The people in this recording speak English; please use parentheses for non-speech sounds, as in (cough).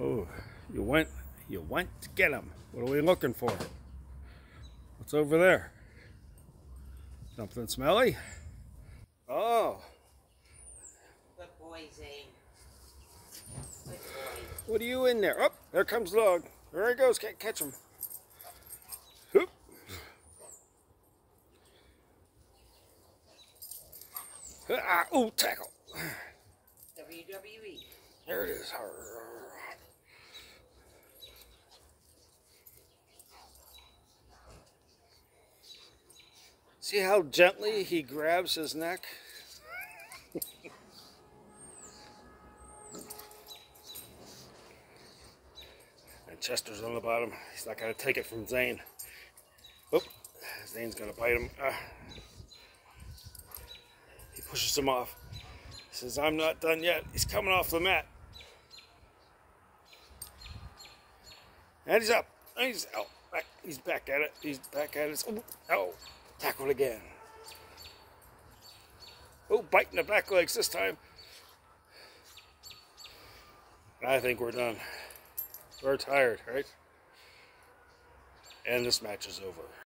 Oh, you went, you went to get him. What are we looking for? What's over there? Something smelly? Oh, Good boy, Zane. Good boy. what are you in there? Oh, there comes the dog. There he goes. Can't catch him. Hoop. Ah, oh, tackle. WWE. There it is. See how gently he grabs his neck? (laughs) and Chester's on the bottom. He's not going to take it from Zane. Oh, Zane's going to bite him. Ah. He pushes him off. Says, I'm not done yet. He's coming off the mat. And he's up. And he's out. He's back at it. He's back at it. Oh. Tackled again. Oh, biting the back legs this time. I think we're done. We're tired, right? And this match is over.